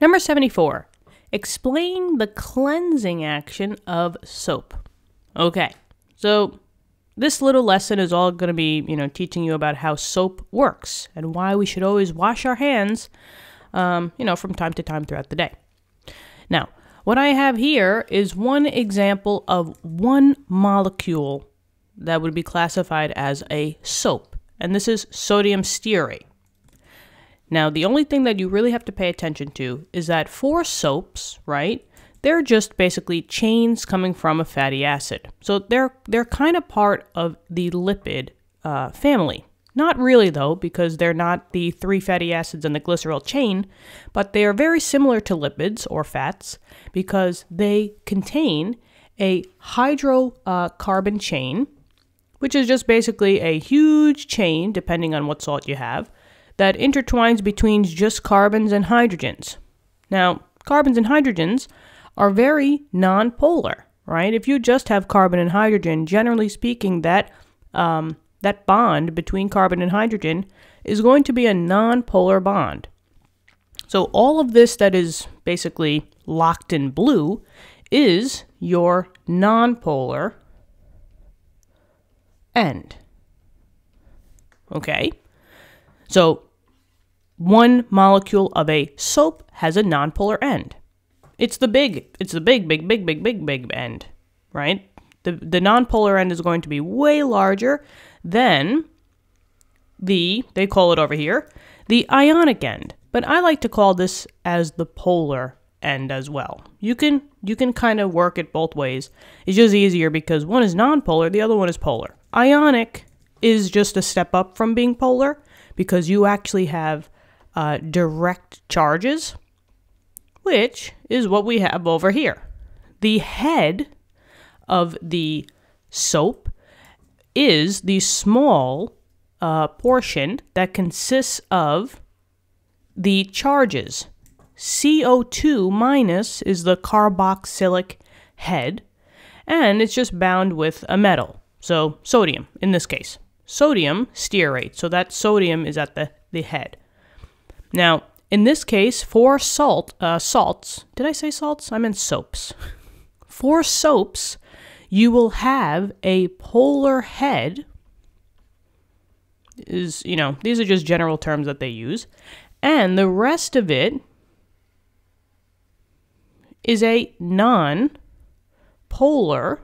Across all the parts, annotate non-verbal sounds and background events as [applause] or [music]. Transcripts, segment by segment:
Number 74. Explain the cleansing action of soap. Okay, so this little lesson is all going to be, you know, teaching you about how soap works and why we should always wash our hands, um, you know, from time to time throughout the day. Now, what I have here is one example of one molecule that would be classified as a soap, and this is sodium stearate. Now, the only thing that you really have to pay attention to is that for soaps, right, they're just basically chains coming from a fatty acid. So they're they're kind of part of the lipid uh, family. Not really though, because they're not the three fatty acids in the glycerol chain, but they are very similar to lipids or fats because they contain a hydrocarbon uh, chain, which is just basically a huge chain, depending on what salt you have, that intertwines between just carbons and hydrogens. Now, carbons and hydrogens are very nonpolar, right? If you just have carbon and hydrogen, generally speaking, that um, that bond between carbon and hydrogen is going to be a nonpolar bond. So all of this that is basically locked in blue is your nonpolar end. Okay? So one molecule of a soap has a nonpolar end. It's the big, it's the big, big, big, big, big, big end, right? The, the nonpolar end is going to be way larger than the, they call it over here, the ionic end. But I like to call this as the polar end as well. You can you can kind of work it both ways. It's just easier because one is nonpolar, the other one is polar. Ionic is just a step up from being polar because you actually have uh, direct charges, which is what we have over here. The head of the soap is the small uh, portion that consists of the charges. CO2 minus is the carboxylic head, and it's just bound with a metal. So, sodium in this case. Sodium stearate. So, that sodium is at the, the head. Now, in this case, for salt, uh, salts, did I say salts? I meant soaps. for soaps, you will have a polar head. Is, you know, these are just general terms that they use. And the rest of it is a non polar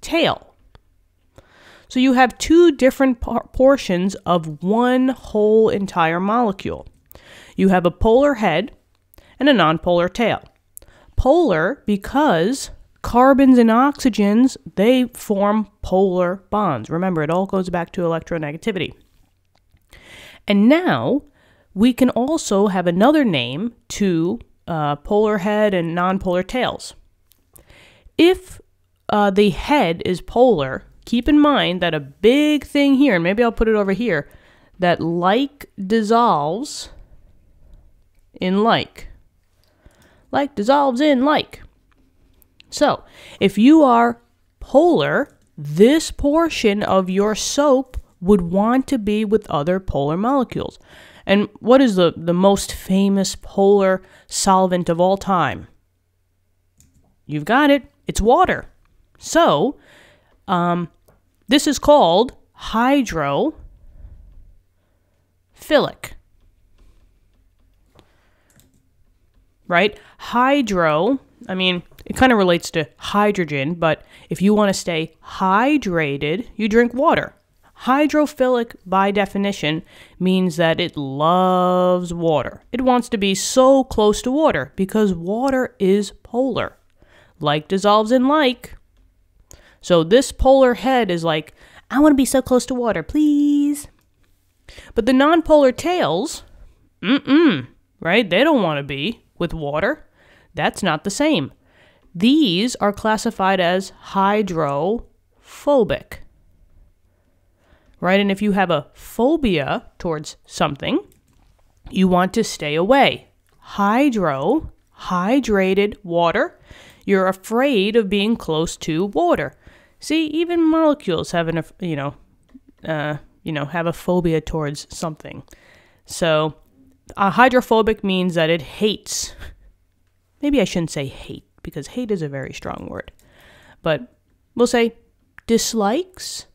tail. So you have two different por- portions of one whole entire molecule. You have a polar head and a nonpolar tail. Polar because carbons and oxygens, they form polar bonds. Remember, it all goes back to electronegativity. And now we can also have another name to uh, polar head and nonpolar tails. If uh, the head is polar, keep in mind that a big thing here, and maybe I'll put it over here, that like dissolves in like. Like dissolves in like. So, if you are polar, this portion of your soap would want to be with other polar molecules. And what is the, the most famous polar solvent of all time? You've got it. It's water. So, um, this is called hydrophilic. Right? Hydro, I mean, it kind of relates to hydrogen, but if you want to stay hydrated, you drink water. Hydrophilic, by definition, means that it loves water. It wants to be so close to water because water is polar. Like dissolves in like. So this polar head is like, I want to be so close to water, please. But the nonpolar tails, mm mm, right? They don't want to be with water. That's not the same. These are classified as hydrophobic. Right? And if you have a phobia towards something, you want to stay away. Hydro, hydrated water. You're afraid of being close to water. See, even molecules have an, you know, uh, you know, have a phobia towards something. So uh, hydrophobic means that it hates maybe I shouldn't say hate because hate is a very strong word, but we'll say dislikes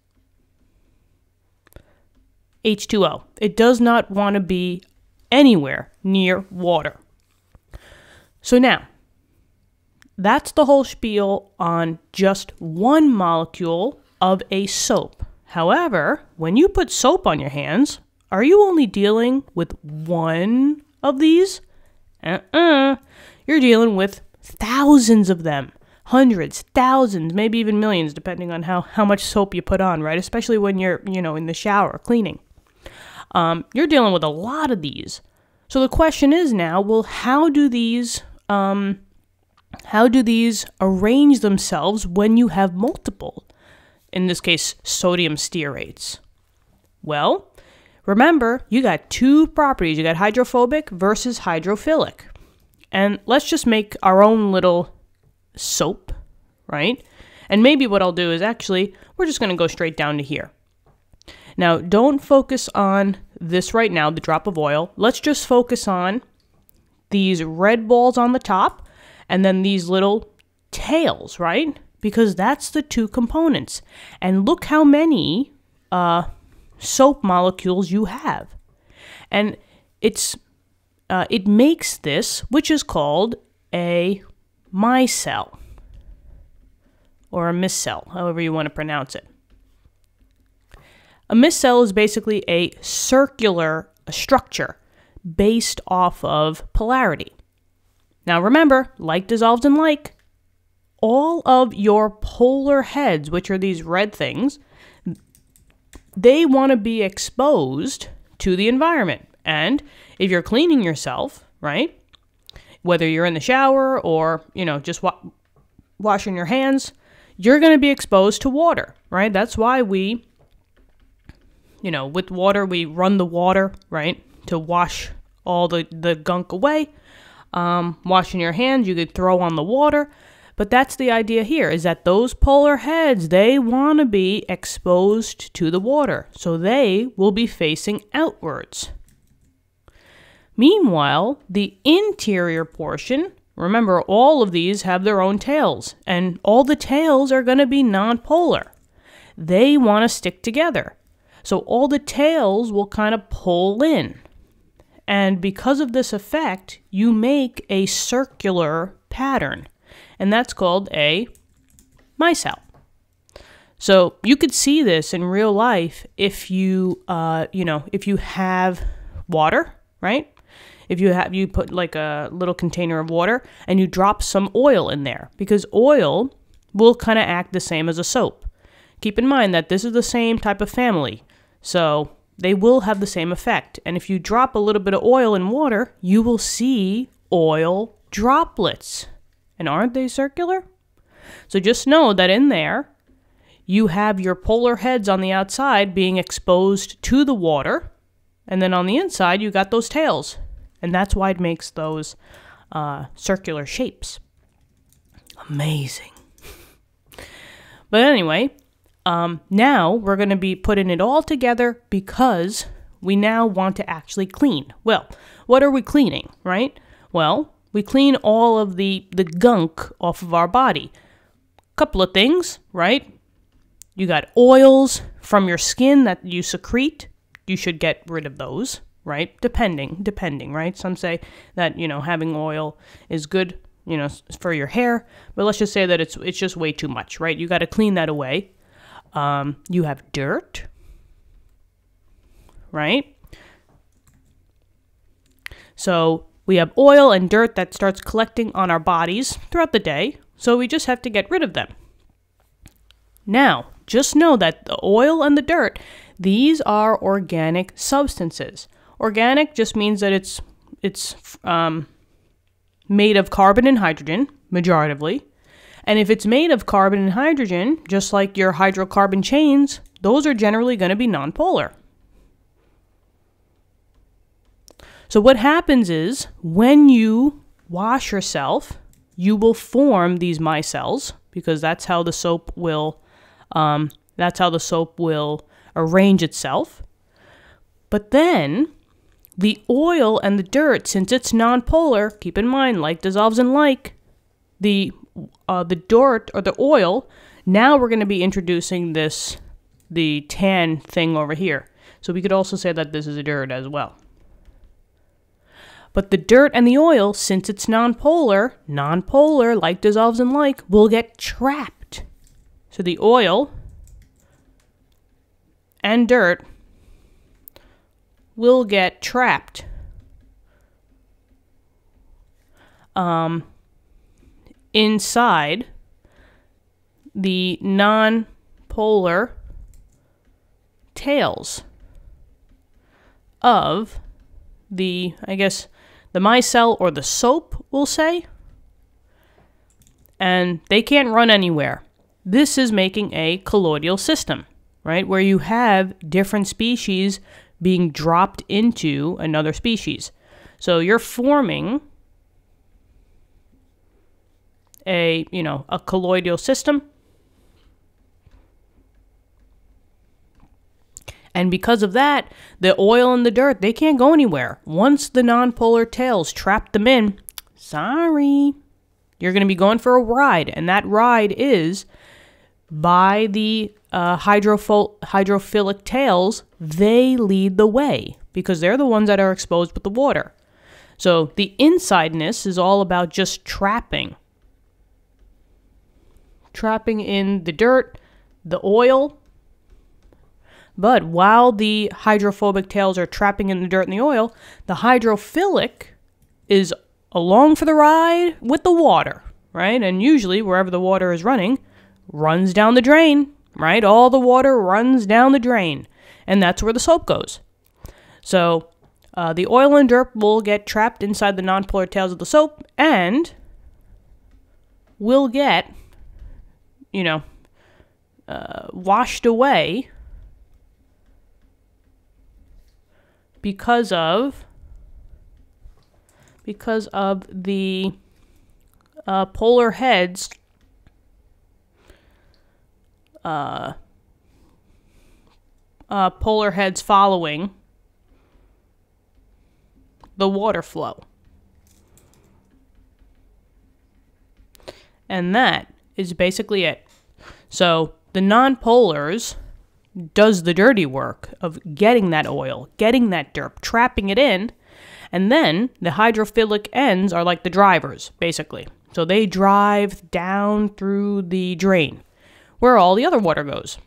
H2O. It does not want to be anywhere near water. So now, that's the whole spiel on just one molecule of a soap. However, when you put soap on your hands, are you only dealing with one of these? Uh uh-uh. uh. you are dealing with thousands of them. Hundreds, thousands, maybe even millions, depending on how, how much soap you put on, right? Especially when you're, you know, in the shower cleaning. Um, you're dealing with a lot of these. So the question is now, well, how do these um, how do these arrange themselves when you have multiple? In this case, sodium stearates. Well, remember, you got two properties. You got hydrophobic versus hydrophilic. And let's just make our own little soap, right? And maybe what I'll do is actually, we're just going to go straight down to here. Now, don't focus on this right now, the drop of oil. Let's just focus on these red balls on the top and then these little tails, right? Because that's the two components. And look how many uh, soap molecules you have. And it's uh, it makes this, which is called a micelle or a micelle, however you want to pronounce it. A micelle is basically a circular structure based off of polarity. Now remember, like dissolves in like. All of your polar heads, which are these red things, they want to be exposed to the environment. And if you're cleaning yourself, right? Whether you're in the shower or, you know, just wa- washing your hands, you're going to be exposed to water, right? That's why we you know, with water, we run the water, right, to wash all the, the gunk away. Um, washing your hands, you could throw on the water. But that's the idea here is that those polar heads, they want to be exposed to the water. So they will be facing outwards. Meanwhile, the interior portion, remember all of these have their own tails, and all the tails are going to be nonpolar. They want to stick together. So all the tails will kind of pull in. And because of this effect, you make a circular pattern. And that's called a micelle. So you could see this in real life if you, uh, you know, if you have water, right? If you have you put like a little container of water and you drop some oil in there because oil will kind of act the same as a soap. Keep in mind that this is the same type of family. So they will have the same effect. And if you drop a little bit of oil in water, you will see oil droplets. And aren't they circular? So just know that in there, you have your polar heads on the outside being exposed to the water. And then on the inside, you got those tails. And that's why it makes those uh, circular shapes. Amazing. but anyway, um, now we're going to be putting it all together because we now want to actually clean. Well, what are we cleaning, right? Well, we clean all of the, the gunk off of our body. Couple of things, right? You got oils from your skin that you secrete. You should get rid of those, right? Depending, depending, right? Some say that, you know, having oil is good, you know, for your hair, but let's just say that it's it's just way too much, right? You got to clean that away. Um, you have dirt, right? So we have oil and dirt that starts collecting on our bodies throughout the day, so we just have to get rid of them. Now, just know that the oil and the dirt, these are organic substances. Organic just means that it's it's um, made of carbon and hydrogen, majoritively, and if it's made of carbon and hydrogen, just like your hydrocarbon chains, those are generally going to be nonpolar. So, what happens is when you wash yourself, you will form these micelles because that's how the soap will, um, that's how the soap will arrange itself. But then, The oil and the dirt, since it's nonpolar, keep in mind, like dissolves in like, the uh, the dirt or the oil. Now we're going to be introducing this the tan thing over here. So we could also say that this is a dirt as well. But the dirt and the oil, since it's nonpolar, nonpolar, like dissolves in like, will get trapped. So the oil and dirt will get trapped. Um, inside the non-polar tails of the, I guess, the micelle or the soap, we'll say. And they can't run anywhere. This is making a colloidal system, right? Where you have different species being dropped into another species. So you're forming a, you know, a colloidal system. And because of that, the oil and the dirt, they can't go anywhere. Once the nonpolar tails trap them in, sorry, you're going to be going for a ride. And that ride is by the uh, hydrophilic tails, they lead the way because they're the ones that are exposed with the water. So the insideness is all about just trapping. Trapping in the dirt, the oil. But while the hydrophobic tails are trapping in the dirt and the oil, the hydrophilic is along for the ride with the water, right? And usually, wherever the water is running, runs down the drain, right? All the water runs down the drain, and that's where the soap goes. So uh, the oil and dirt will get trapped inside the nonpolar tails of the soap and will get, you know, uh, washed away because of because of the uh, polar heads uh, uh, polar heads following the water flow. And that is basically it. So the nonpolars does the dirty work of getting that oil, getting that dirt, trapping it in, and then the hydrophilic ends are like the drivers, basically. So they drive down through the drain where all the other water goes.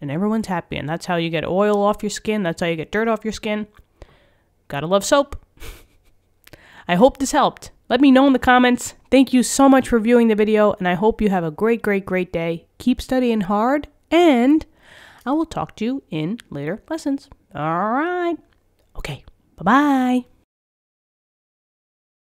And everyone's happy. And that's how you get oil off your skin. That's how you get dirt off your skin. Gotta love soap. [laughs] I hope this helped. Let me know in the comments. Thank you so much for viewing the video, and I hope you have a great, great, great day. Keep studying hard, and I will talk to you in later lessons. All right. Okay. Bye bye.